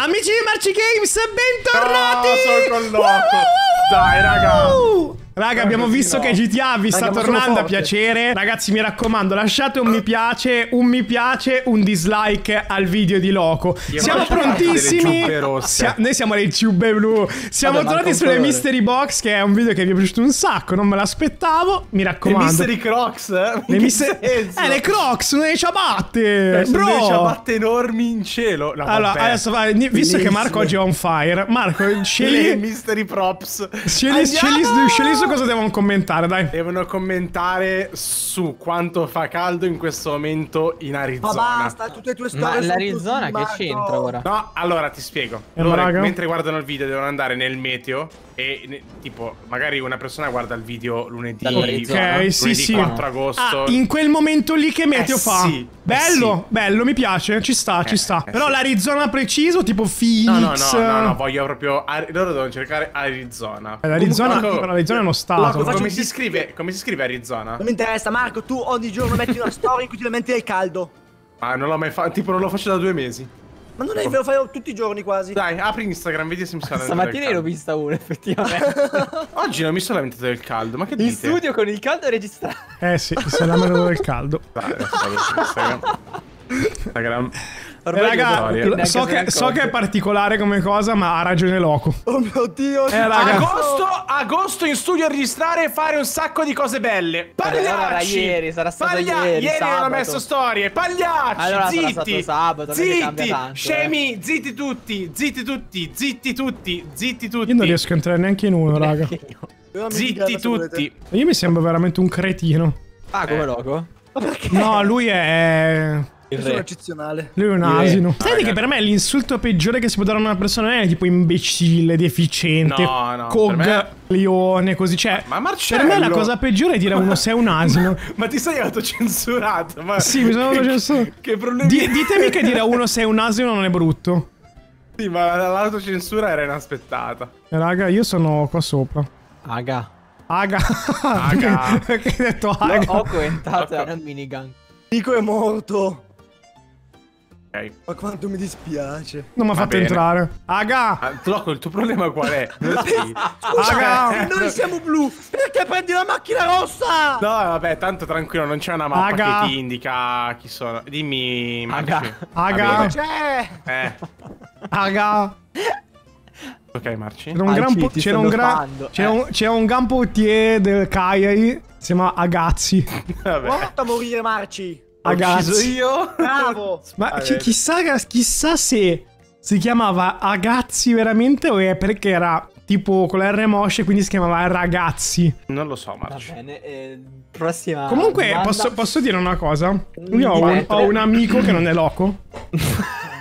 Amici di Marci Games, bentornati! No, sono con Loco. Dai, raga. Raga, abbiamo visto no. che GTA vi sta tornando a piacere. Ragazzi, mi raccomando, lasciate un mi piace, un mi piace, un dislike al video di Loco. Io siamo prontissimi. Sia- noi siamo le ciube blu. Siamo Vabbè, tornati sulle colore. Mystery Box, che è un video che vi è piaciuto un sacco. Non me l'aspettavo. Mi Le raccomando. Mystery Crocs? eh? Le senso? Eh, le Crocs, le ciabatte. Eh, Bro. delle ciabatte enormi in cielo. No, Allora, vabbè. adesso vai, visto che. Marco oggi è on fire, Marco, le scegli, Mystery Props. scegli, scegli, Andiamo! scegli su cosa devono commentare, dai. Devono commentare su quanto fa caldo in questo momento in Ma Arizona. basta, tutte le tue storie Ma l'Arizona che c'entra ora? No, allora ti spiego. Eh, raga? mentre guardano il video, devono andare nel meteo. E ne- tipo, magari una persona guarda il video lunedì? Ok, sì, lunedì sì. 4 agosto. Ah, in quel momento lì che meteo Eh, fa? sì, eh, bello, bello, mi piace, ci sta, ci Eh, sta. eh, Però sì. l'Arizona preciso, tipo No, Phoenix. no, no, no, no, voglio proprio. Loro devono cercare Arizona. Eh, l'Arizona, l'Arizona è uno stato. Loco, come si scrive? Come si scrive Arizona? Non mi interessa, Marco, tu ogni giorno metti una storia in cui ti lamenti del caldo. Ma non l'ho mai fatto. Tipo, non lo faccio da due mesi. Ma non è vero, fai tutti i giorni quasi. Dai, apri Instagram, vedi se mi sono Stamattina lamentato ero del vista una, effettivamente. Oggi non mi sono lamentato del caldo, ma che In dite? studio con il caldo registrato. Eh sì, se la mano del caldo. Dai, Instagram. Instagram. Eh, Ormai raga, so, che, so che è particolare come cosa, ma ha ragione Loco. Oh mio dio. Eh, raga. Agosto, agosto in studio a registrare e fare un sacco di cose belle. Vabbè, allora Pagliacci! ieri, sarà stato Paglia- ieri, Ieri hanno messo storie. Pagliacci! Allora sarà zitti! stato sabato, zitti! tanto, eh. Scemi! Zitti tutti! Zitti tutti! Zitti tutti! Zitti tutti! Io non riesco a entrare neanche in uno, raga. Zitti tutti! Io mi sembra veramente un cretino. Ah, come Eh. loco? Ma perché? No, lui è. Il Io sono re. eccezionale. Lui è un Direi. asino. Sai raga. che per me l'insulto peggiore che si può dare a una persona non è tipo imbecille, deficiente, No, no, per me- coglione, così. Cioè, Ma per Marcello! me la cosa peggiore è dire a uno sei un asino. Ma ti sei autocensurato? Ma... Sì, mi sono autocensurato. Che problemi... Di- ditemi che dire a uno sei un asino non è brutto. Sì, ma l'autocensura era inaspettata. Raga, io sono qua sopra. Aga. Aga. Aga. Perché hai detto Aga? Ho commentato, Ecco. era un minigun. Nico è morto. Ok. Ma quanto mi dispiace. Non mi ha fatto bene. entrare. Aga. Ah, Loco, il tuo problema qual è? Dove sei? Scusa, Raga. eh, noi siamo blu. Perché prendi la macchina rossa? No, vabbè, tanto tranquillo, non c'è una mappa Aga. che ti indica chi sono. Dimmi, Aga. Marci. Aga. Bene. C'è. Eh, Aga. ok, Marci. C'era un Ah, gran, c'era un gran, Eh. un, un gran portier del Cagliari. Si chiama Agazzi. Vabbè. Morto a morire, Marci. Agazzi. io. Bravo. Ma Va chi- chissà, chissà se si chiamava Agazzi veramente o è perché era tipo con la R mosce quindi si chiamava Ragazzi. Non lo so, Va Marci. bene, eh, prossima. Comunque posso, posso dire una cosa? Io ho un, ho un amico che non è loco.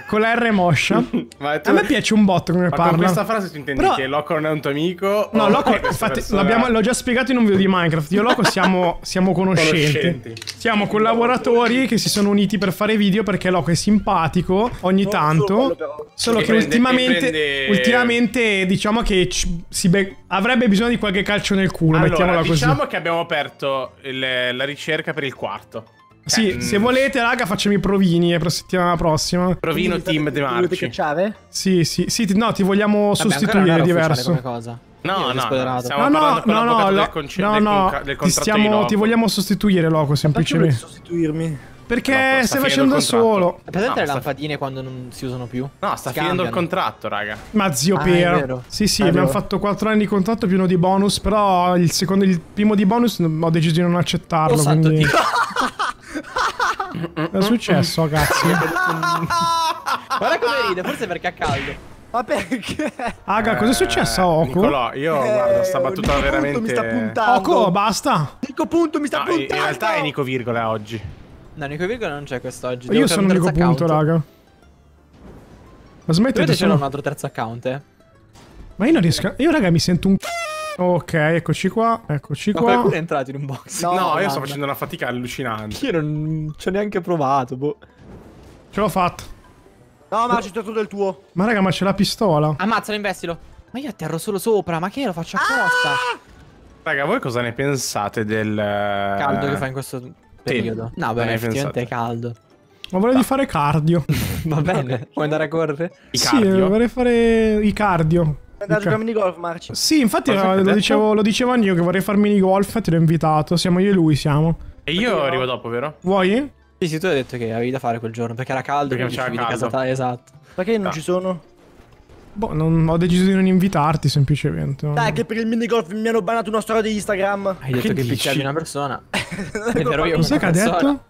con la R moscia. Ma tu- A me piace un botto come Ma con parla. questa frase tu intendi Però- che Loco non è un tuo amico? No, Loco, infatti, persona- l'ho già spiegato in un video di Minecraft. Io e Loco siamo, siamo conoscenti. Conoscenti. Siamo collaboratori che si sono uniti per fare video perché Loco è simpatico ogni solo tanto. Solo E che prende- ultimamente, prende- ultimamente diciamo che ci- si be- avrebbe bisogno di qualche calcio nel culo, mettiamola Allora, così. diciamo che abbiamo aperto il- la ricerca per il quarto. Sì, Eh, se mm, volete, raga, facciamo i provini eh, per settimana prossima. Provino Quindi team De Marci. Sì, sì, sì, ti- no, ti vogliamo Vabbè, sostituire ufficiale diverso. come cosa. No, no, no, No, no, con no, lo- del, conce- no, del no, del ti, contratto di stiamo, ti vogliamo sostituire, Loco, Perché semplicemente. sostituirmi? Perché No, sta stai facendo contratto. solo. È presente No, le sta- lampadine quando non si usano più? No, sta Si finendo il contratto, raga. Ma zio Ah, è Pera. vero. Sì, sì, È abbiamo fatto 4 anni di contratto più uno di bonus, però il secondo il primo di bonus ho deciso di non accettarlo, Oh, santo Dio. È successo, ragazzi? Guarda come ride, forse perché ha caldo. Ma perché? Aga, cos'è successo a Oko? Nicolò, io Eh, guarda, sta battuta Nico veramente... Punto mi sta puntando. Oko, basta. Nico punto mi sta No, in, in puntando. realtà è Nico Virgola oggi. No, Nico Virgola non c'è quest'oggi. Io sono l'unico terzo punto, account. raga. Ma smettete Dovete c'era un altro terzo account, eh? Ma io non riesco... Io, raga, mi sento un... Ok, eccoci qua, eccoci Ma qua. qualcuno è entrato in un box. No, No, io sto facendo una fatica allucinante. Io non ci ho neanche provato, boh. Ce l'ho fatta. No, ma c'è tutto del tuo. Ma raga, ma c'è la pistola. Ammazzalo, investilo. Ma io atterro solo sopra, ma che lo faccio apposta? Raga, voi cosa ne pensate del... Caldo che fa in questo periodo. No, beh, effettivamente pensate? è caldo. Ma volevo di fare cardio. Va bene, vuoi andare a correre? I Sì, cardio. vorrei fare i cardio. Andare a giocare minigolf, Marci. Sì, infatti Cosa lo, dicevo, lo dicevo anche io che vorrei fare mini golf, ti l'ho invitato. Siamo io e lui, siamo. E io arrivo dopo, vero? Vuoi? Sì, sì, tu hai detto che avevi da fare quel giorno perché era caldo. Perché quindi c'era caldo. casa ta- esatto. Perché non Ah. ci sono? Boh, non- ho deciso di non invitarti semplicemente. Dai, che per il minigolf mi hanno bannato una storia di Instagram. Hai detto Che che picchiavi una persona. Non ero io Cos'è che ha detto?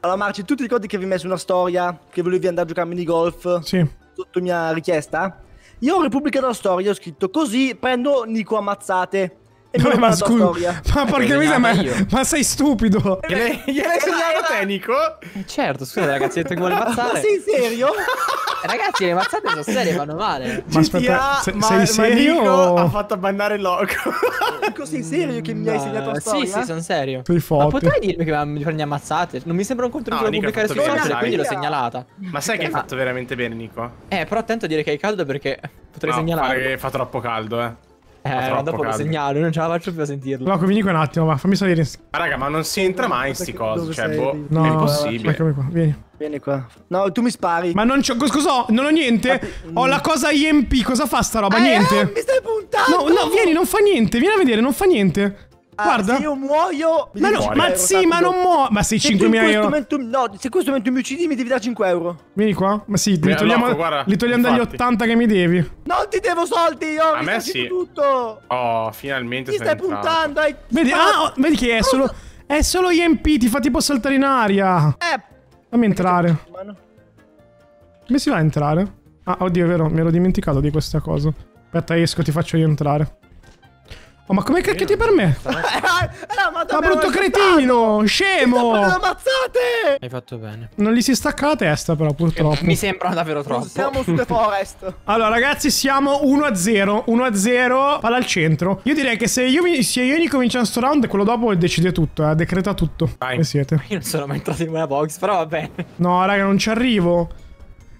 Allora, Marci, tu ti ricordi che avevi messo una storia che volevi andare a giocare a minigolf Sì. sotto mia richiesta? Io ho ripubblicato la storia, ho scritto così prendo Nico ammazzate. E hanno ma scusa, storia. ma perché l'ho miseria, ma, ma sei stupido? Gliel'hai segnato te, Nico? Eh, certo, scusa ragazzi, che vuole Ma mazzare. sei serio? Eh, Ragazzi, le mazzate sono serie, fanno male. Ma aspetta, se- sei serio Nico o- ha fatto bannare il loco. Nico, sei serio che mi hai segnato la Sì, storia? sì, sono serio. Sei Ma forte. potrai dirmi che mi prendi ammazzate? Non mi sembra un contenuto No, da Nico, pubblicare bene, social, quindi l'ho segnalata. Ma sai che hai fatto veramente bene, Nico? Eh, però attento a dire che hai caldo perché potrei No, segnalarlo. fare che fa troppo caldo, eh. Eh, ma troppo dopo lo caldo. segnalo, io non ce la faccio più a sentirlo. Loco, vieni qua un attimo, va, fammi salire. Ma raga, ma non si entra mai in sti cosi. Cioè, sei? boh, No, è impossibile. eccomi qua, vieni. Vieni qua. No, tu mi spari. Ma non c'ho, scusa, non ho niente. Ho la cosa IMP, cosa fa sta roba? Eh, Niente. mi stai puntando! No, no, vieni, non fa niente, vieni a vedere, non fa niente. Ah, Guarda. Se io muoio. mi Ma, devi no, dare ma 5 sì, euro, ma non muo... Ma sei in 5.000 questo euro. momento, no, se in questo momento mi uccidi mi devi dare 5 euro. Vieni qua. Ma sì, li togliamo, Loco, guarda, li togliamo dagli infatti. 80 che mi devi. Non ti devo soldi, io ho A me risarcito sì. tutto. Oh, finalmente Ti stai entrato. puntando, hai Vedi, ah, oh, vedi che è solo... È solo IMP, ti fa tipo saltare in aria. Eh, Fammi entrare. Come si va a entrare? Ah, oddio, è vero, mi ero dimenticato di questa cosa. Aspetta, esco, ti faccio rientrare. Oh, ma come cacchio ti per me? Eh, eh, Ma brutto cretino! Scemo! ammazzate! Hai fatto bene. Non gli si stacca la testa, però, purtroppo. Mi sembra davvero troppo. Siamo su The Forest. Allora, ragazzi, siamo 1-0. 1-0. Palla al centro. Io direi che se io, mi- se io ricominciamo sto round, quello dopo decide tutto, eh. Decreta tutto. Vai. Come siete? Io non sono mai entrato in una box, però va bene. No, raga, non ci arrivo.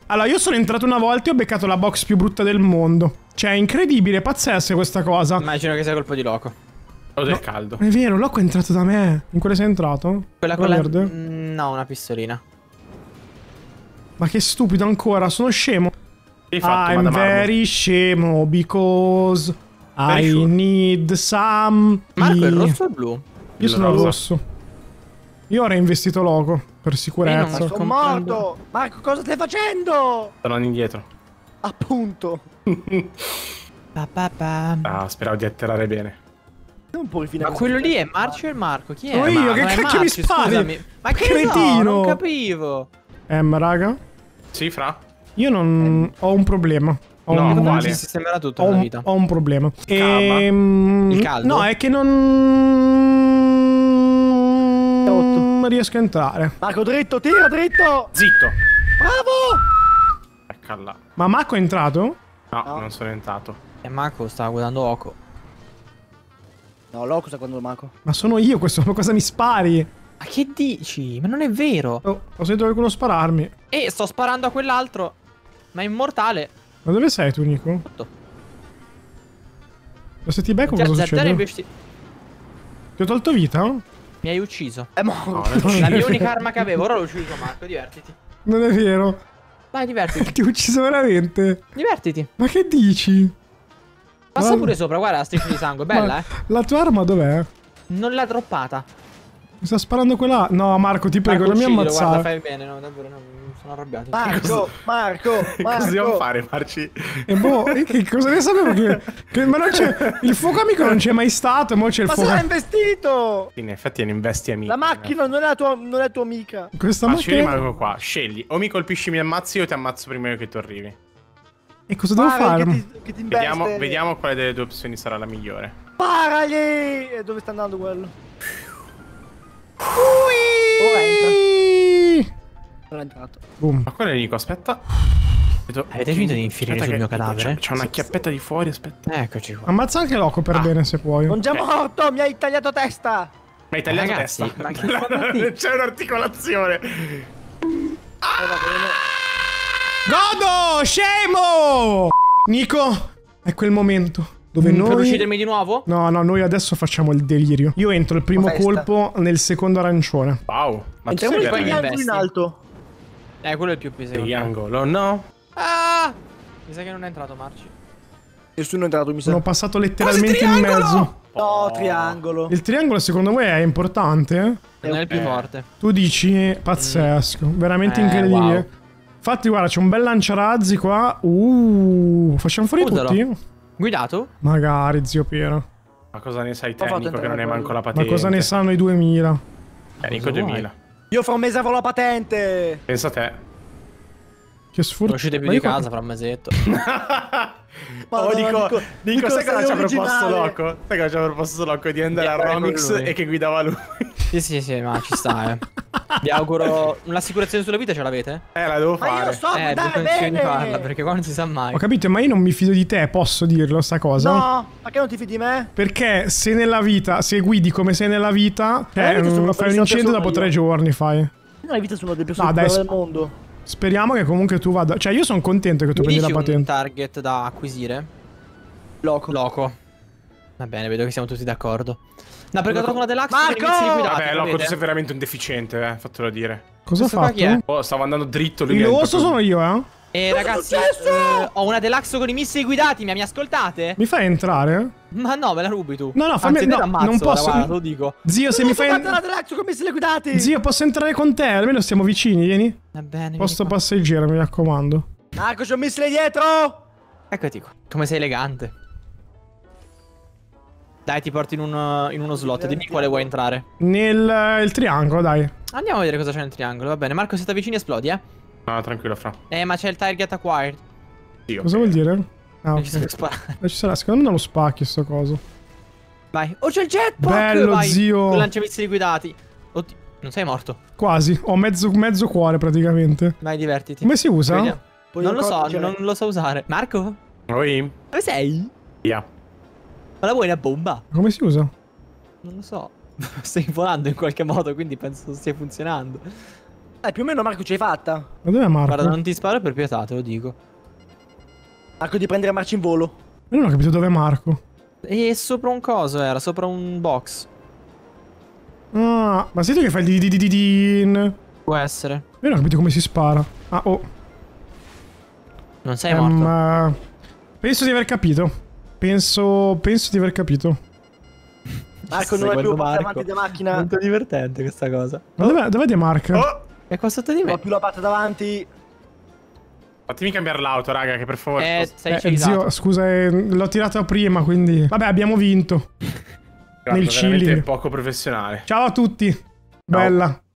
Allora, io sono entrato una volta e ho beccato la box più brutta del mondo. Cioè, è incredibile, pazzesca questa cosa. Immagino che sia colpo di loco. O del caldo. È vero, Loco è entrato da me. In quale sei entrato? Quella con la... verde? Mm, No, una pistolina. Ma che stupido ancora, sono scemo. Fatto, I'm very scemo because Very I sure. need some. Marco, il tea. rosso o il blu? Io sono il rosa. rosso. Io ora investito Loco per sicurezza. Io non- Sono morto. Marco, cosa stai facendo? Tornando indietro. Appunto. Pa, pa, pa. Ah, speravo di atterrare bene. Non puoi finire Ma quello lì è Marcio e Marco? Chi è? Sono io, Ma- che cacchio mi Marcio, spari? scusami. Ma che Cretino! Cretino! non capivo. Ehm, raga, Sì, fra? io non ho un problema. Ho No, un? Non si sistemerà tutto ho nella un, vita. ho un problema. Calma. Ehm, Il caldo? No, è che non riesco a entrare. Marco, dritto, tira, dritto. Zitto. Bravo. Là. Ma Marco è entrato? No, No. non sono entrato. E Marco stava guardando Oco. No, lo cosa quando Marco? Ma sono io questo, ma cosa mi spari? Ma che dici? Ma non è vero. Oh, ho sentito qualcuno spararmi. E sto sparando a quell'altro. Ma è immortale. Ma dove sei tu, Nico? Tutto. Ma se ti becco cosa succede? Ti ho tolto vita? Mi hai ucciso. È morto. No, La mia unica arma che avevo. Ora l'ho ucciso, Marco. Divertiti. Non è vero. Vai, divertiti. Ti ho ucciso veramente. Divertiti. Ma che dici? Passa Ma- pure sopra, guarda la striscia di sangue. Bella, Ma eh. La tua arma dov'è? Non l'ha droppata. Mi sta sparando quella. No, Marco, ti prego, Marco, non mi uccidilo, guarda, ammazzare. fai bene. No, davvero, no, mi sono arrabbiato. Marco, Marco, Cosa dobbiamo Marco. fare, Marci? E boh, e che cosa ne sapevo che, che- Ma non c'è. Il fuoco amico non c'è mai stato, e mo c'è il Ma fuoco. sarà investito. In effetti è un investi amico. La macchina non è la tua, non è tua amica. Questa Ma ci macchina. rimango qua. Scegli. O mi colpisci, mi ammazzi, o ti ammazzo prima che tu arrivi. E cosa devo Spara fare? Che ti, che ti. Vediamo, vediamo quale delle due opzioni sarà la migliore. Sparagli. E dove sta andando quello? Ui! È entrato. Boom. Ma quello è Nico, aspetta. Vedo- Avete finito di Aspetta sul mio cadavere? C'è, una chiappetta di fuori, aspetta. Eccoci qua. Ammazza anche Loco per Ah. bene se puoi. Non già morto, mi hai tagliato testa. Ma hai tagliato Ragazzi, testa. ma che? C'è un'articolazione. Bene. Godo! Scemo! Nico, è quel momento dove Mm, noi. Per uccidermi di nuovo? No, no, noi adesso facciamo il delirio. Io entro il primo Festa. colpo nel secondo arancione. Wow. Ma tu Entriamo sei in alto. Eh, quello è il più pesante. Triangolo, no? Ah! Mi sa che non è entrato Marci. Nessuno è entrato, mi sa. Sono passato letteralmente in mezzo. No, Oh. triangolo. Il triangolo secondo me è importante? eh? Non è il più Eh. forte. Tu dici pazzesco, veramente Eh, incredibile. wow. Infatti, guarda, c'è un bel lanciarazzi qua. Uh, facciamo fuori Usalo. tutti? Guidato? Magari, zio Piero. Ma cosa ne sai te, Nico, che non hai manco la Ma patente? cosa ne sanno i 2000? Eh, Nico Cosa vuoi? 2000. Io fra un mese avrò la patente. Pensa a te. Che Non sfortuna. uscite più Ma di qua- casa fra un mesetto. Madonna, oh, Nico, Nico- Nico, sai cosa ci ha proposto. Loco? Sai cosa ci ha proposto Loco? Di andare a Romix e che guidava lui. Sì, sì, sì, ma ci sta, eh. Vi auguro un'assicurazione sulla vita ce l'avete? Eh, la devo Ma io fare. so eh, devo consiglio di farla, bene. perché qua non si sa mai. Ho capito, ma io non mi fido di te, posso dirlo sta cosa? No, perché non ti fidi di me? Perché se nella vita, se guidi come sei nella vita, Eh, io sono mm, fai un incendio dopo persona tre io. giorni, fai. Nella vita sono delle persone No, più dai, del mondo. Speriamo che comunque tu vada. Cioè, io sono contento che tu Mi prendi la un patente. target da acquisire? Loco. Loco. Va bene, vedo che siamo tutti d'accordo. No, perché ho trovato una deluxe Marco! i liquidati, Vabbè, lo Loco, tu sei veramente un deficiente, eh. Fatelo dire. Cosa ho Questo chi fatto? è? Oh, stavo andando dritto lui. Il rosso sono io, eh? E Cosa è ragazzi, eh, ho una deluxe con i missili guidati, mi, mi ascoltate? Mi fai entrare? Ma no, me la rubi tu. No, no, fammi- Anzi, te no, ammazzo, non posso- guarda, te lo dico. Zio, se mi fai. Guarda la Deluxe con missili guidati. Zio, posso entrare con te? Almeno stiamo vicini, vieni. Va bene, Posto passeggero, mi raccomando. Marco, c'è un missile dietro. Eccoti qua. Come sei elegante. Dai, ti porto in, un- in uno slot. Dimmi quale vuoi entrare. Nel eh, il triangolo, dai. Andiamo a vedere cosa c'è nel triangolo. Va bene, Marco, se sta vicini esplodi, eh. No, tranquillo, fra. Eh, ma c'è il target acquired. Sì, ok. Cosa vuol dire? Ah, Non ci ok. so sparare. Eh, ci sarà, secondo me non lo spacchi sto coso. Vai. Oh, c'è il jetpack! Bello, Vai. zio. Con lanciamissili guidati. Oddio, non sei morto. Quasi, ho mezzo, mezzo cuore praticamente. Vai, divertiti. Come si usa? Vediamo. Non lo so, non lo so usare. Marco? Oi? Dove sei? Via. Ma la vuoi una bomba? Come si usa? Non lo so. Stai volando in qualche modo, quindi penso stia funzionando. Eh, più o meno Marco ci hai fatta. Ma dov'è Marco? Guarda, non ti sparo per pietà, te lo dico. Marco di prendere marcia in volo. Io non ho capito dov'è Marco. E sopra un coso era, sopra un box. Ah, ma sei tu che fai il di di di di din? Può essere. Io non ho capito come si spara. Ah, oh. Non sei Ehm, morto. eh, penso di aver capito. Penso, penso di aver capito. Marco non è più parte davanti della macchina. Molto divertente questa cosa. Ma dov'è, dov'è De Mark? Oh! È qua sotto di Non me. ho più la parte davanti. Fatemi cambiare l'auto, raga, che per favore. Eh, sei Eh, zio, scusa, eh, l'ho tirato prima, quindi... Vabbè, abbiamo vinto. Guarda, nel chilling. poco professionale. Ciao a tutti. Bella.